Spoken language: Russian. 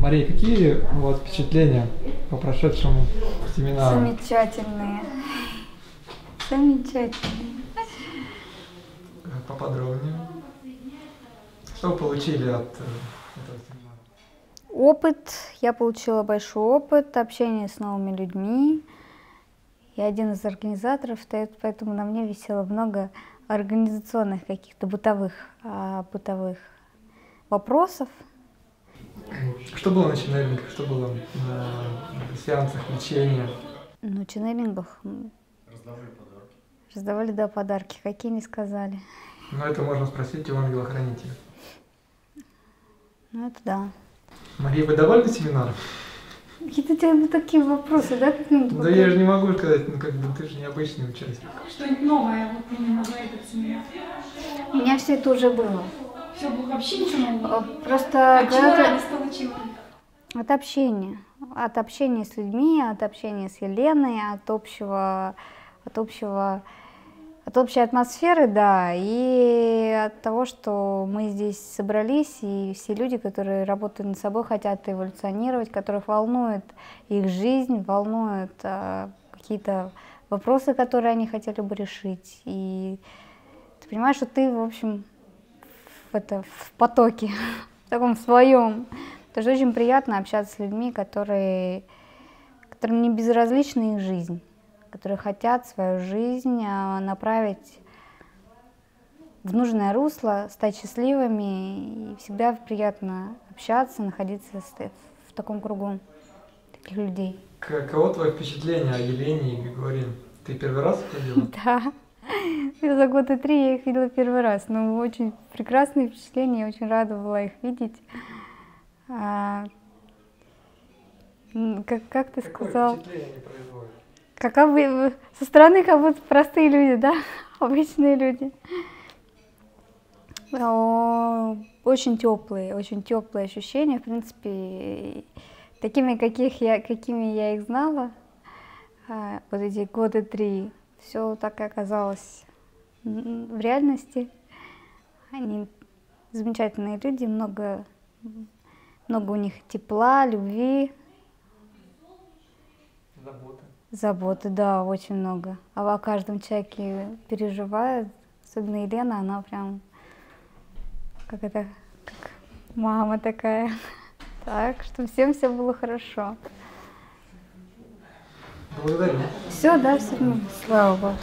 Мария, какие у вас впечатления по прошедшему семинару? Замечательные. Замечательные. Поподробнее. Что вы получили от э, этого семинара? Опыт. Я получила большой опыт общения с новыми людьми. Я один из организаторов, поэтому на мне висело много организационных каких-то бытовых, а, бытовых вопросов. Что было на ченнелингах, что было на сеансах лечения? Ну, ченнелингах Раздавали подарки. раздавали, да, подарки, какие не сказали. Ну, это можно спросить у ангела-хранителя. Ну, это да. Мария, вы довольны семинаром? Какие-то у тебя ну, такие вопросы, да? Да я же не могу сказать, ну как бы ты же необычный участник. Что-нибудь новое вот именно за этот семинар. У меня все это уже было. Все, вообще ничего нового. Просто А чего стало чего? От общения. От общения с людьми, от общения с Еленой, от общего, от общего, от общей атмосферы, да, и от того, что мы здесь собрались, и все люди, которые работают над собой, хотят эволюционировать, которых волнует их жизнь, волнуют а, какие-то вопросы, которые они хотели бы решить. И ты понимаешь, что ты, в общем, это, в потоке, в таком своем. Потому что очень приятно общаться с людьми, которые, которым не безразлична их жизнь, которые хотят свою жизнь а, направить в нужное русло, стать счастливыми. И всегда приятно общаться, находиться в таком кругу таких людей. Каково твое впечатление о Елене и Григории? Ты первый раз ходила? Да. За года три я их видела первый раз. Но очень прекрасные впечатления, я очень рада была их видеть. А, как, как ты сказал? они производят? Как обы- со стороны как будто простые люди, да? Обычные люди. О, Очень теплые, очень теплые ощущения, в принципе, такими, каких я, какими я их знала, а, вот эти года три, все так и оказалось в реальности. Они замечательные люди, много, много у них тепла, любви, Забота. Заботы, да, очень много. А о каждом человеке переживает. Особенно Елена, она прям как это, как мама такая. Так, что всем все было хорошо. Благодарю. Все, да, все, слава Богу.